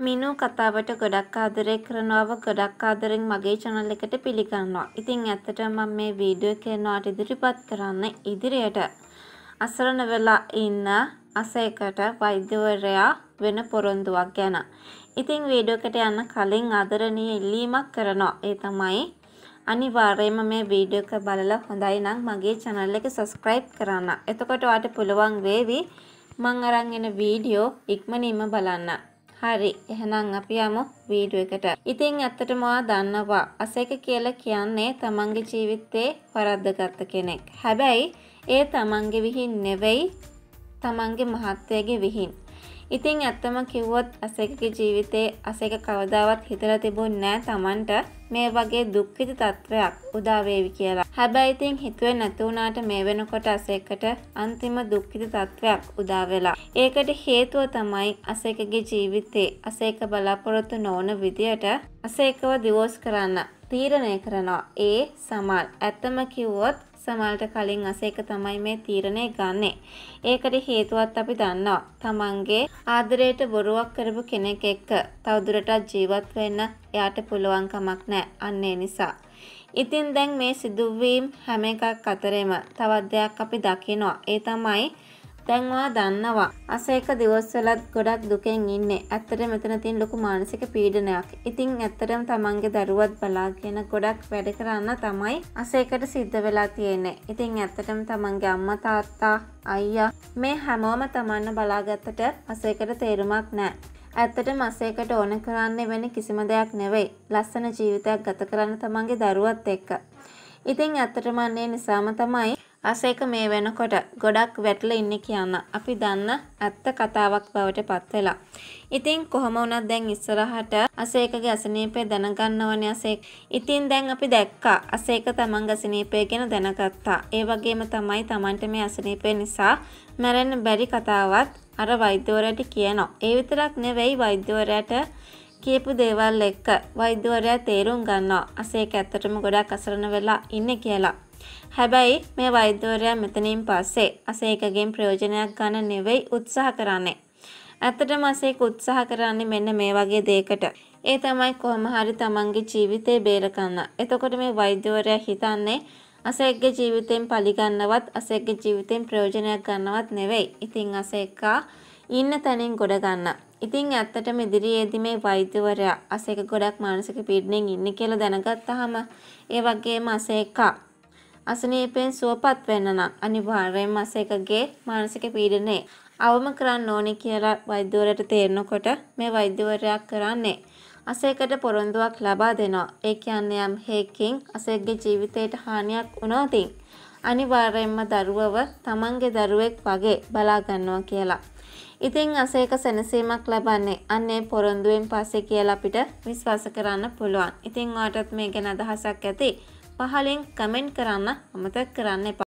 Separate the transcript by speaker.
Speaker 1: මිනු කතාවට ගොඩක් ආදරය කරනවාව ගොඩක් ආදරෙන් මගේ channel එකට පිළිගන්නවා. ඉතින් ඇත්තටම මම මේ වීඩියෝ එක කරනවාට ඉදිරිපත් කරන්න ඉදිරියට අසරණ වෙලා ඉන්න අසේකට වෛද්‍යවරයා වෙන පොරොන්දුවක් ගැන. ඉතින් වීඩියෝ එකට යන්න කලින් ආදරණීය ඉල්ලීමක් කරනවා. ඒ තමයි අනිවාර්යයෙන්ම මේ වීඩියෝ එක බලලා හොඳයි නම් මගේ channel එක subscribe කරන්න. එතකොට ඔයාලට පුළුවන් වේවි මං අරන් එන වීඩියෝ ඉක්මනින්ම බලන්න. හරි එහෙනම් අපි යමු වීඩියෝ එකට. ඉතින් ඇත්තටම ඔයා දන්නවා අසේක කියලා කියන්නේ තමන්ගේ ජීවිතේ වරද්දගත්ත කෙනෙක්. හැබැයි ඒ තමන්ගේ විහින් නෙවෙයි තමන්ගේ මහත්තයාගේ විහින්. ඉතින් ඇත්තම කිව්වොත් අසේකගේ ජීවිතේ අසේක කවදාවත් හිතලා තිබුණ නෑ තමන්ට මේ වගේ දුක්ඛිත තත්වයක් උදා වේවි කියලා. හැබැයි ඉතින් හිතුවේ නැති වුණාට මේ වෙනකොට අසේකට අන්තිම දුක්ඛිත තත්වයක් උදා වෙලා. ඒකට හේතුව තමයි අසේකගේ ජීවිතේ අසේක බලාපොරොත්තු නොවන විදියට අසේකව ඩිවෝස් කරන්න තීරණය කරනවා. ඒ සමල්. ඇත්තම කිව්වොත් සමල්ට කලින් අසේක තමයි මේ තීරණය ගන්නෙ. ඒකට හේතුවත් අපි දන්නවා. තමන්ගේ ආදරයට බොරුවක් කරපු කෙනෙක් එක්ක තවදුරටත් ජීවත් වෙන්න එයාට පුළුවන් කමක් නැහැ. අන්න ඒ නිසා. ඉතින් දැන් මේ සිදුවීම් හැම එකක් අතරෙම තවත් දෙයක් අපි දකිනවා. ඒ තමයි දැන් ඔයා දන්නවා අසේක දිවස්වලත් ගොඩක් දුකෙන් ඉන්නේ. ඇත්තට මෙතන තියෙන ලොකු මානසික පීඩනයක්. ඉතින් ඇත්තටම තමන්ගේ දරුවත් බලාගෙන ගොඩක් වැඩ කරන්න තමයි අසේකට සිද්ධ වෙලා තියෙන්නේ. ඉතින් ඇත්තටම තමන්ගේ අම්මා තාත්තා අයියා මේ හැමෝම තමන්ව බලාගත්තට අසේකට තේරුමක් නැහැ. ඇත්තටම අසේකට ඕන කරන්නේ වෙන කිසිම දෙයක් නෙවෙයි. ලස්සන ජීවිතයක් ගත කරන්න තමන්ගේ දරුවත් එක්ක. ඉතින් ඇත්තටම අන්නේ නිසාම තමයි අසේක මේ වෙනකොට ගොඩක් වැටලා ඉන්නේ කියන්න අපි දන්න ඇත්ත කතාවක් බවට පත් වෙලා. ඉතින් කොහොම වුණත් දැන් ඉස්සරහට අසේකගේ අසනීපය දැනගන්නවනේ අසේක. ඉතින් දැන් අපි දැක්කා අසේක තමන්ගේ අසනීපය ගැන දැනගත්තා. ඒ වගේම තමයි තමන්ට මේ අසනීපය නිසා මැරෙන්න බැරි කතාවත් අර වෛද්‍යවරයාට කියනවා. ඒ විතරක් නෙවෙයි වෛද්‍යවරයාට කියපු දේවල් එක්ක වෛද්‍යවරයා තේරුම් ගන්නවා අසේක ඇත්තටම ගොඩක් අසරණ වෙලා ඉන්නේ කියලා. හැබැයි මේ වෛද්‍යවරයා මෙතනින් පස්සේ අසේකගෙන් ප්‍රයෝජනයක් ගන්න නෙවෙයි උත්සාහ කරන්නේ. ඇත්තටම අසේක උත්සාහ කරන්නේ මෙන්න මේ වගේ දෙයකට. ඒ තමයි කොහොම හරි තමන්ගේ ජීවිතේ බේරගන්න. එතකොට මේ වෛද්‍යවරයා හිතන්නේ අසේක්ගේ ජීවිතෙන් පරිගන්නවත් අසේක්ගේ ජීවිතෙන් ප්‍රයෝජනයක් ගන්නවත් නෙවෙයි. ඉතින් අසේකා ඉන්න තැනින් ගොඩ ගන්න. ඉතින් ඇත්තටම ඉදිරියේදී මේ වෛද්‍යවරයා අසේක ගොඩක් මානසික පීඩනයෙන් ඉන්නේ කියලා දැනගත්තාම ඒ වගේම අසේකා අසනීපෙන් සුවපත් වෙන්න නම් අනිවාර්යයෙන්ම අසේකගේ මානසික පීඩනේ අවම කරන්න ඕනේ කියලා වෛද්‍යවරයාට තේරෙනකොට මේ වෛද්‍යවරයා කරන්නේ අසේකට පොරොන්දුවක් ලබා දෙනවා. ඒ කියන්නේ යම් හේකින් අසේකගේ ජීවිතයට හානියක් වුණොත් අනිවාර්යයෙන්ම දරුවව තමන්ගේ දරුවෙක් වගේ බලා ගන්නවා කියලා. ඉතින් අසේක සැනසීමක් ලබන්නේ අන්නේ පොරොන්දුවෙන් පස්සේ කියලා අපිට විශ්වාස කරන්න පුළුවන්. ඉතින් ඔයාටත් මේ ගැන අදහසක් ඇති. පහලින් කමෙන්ට් කරන්න අමතක කරන්න එපා.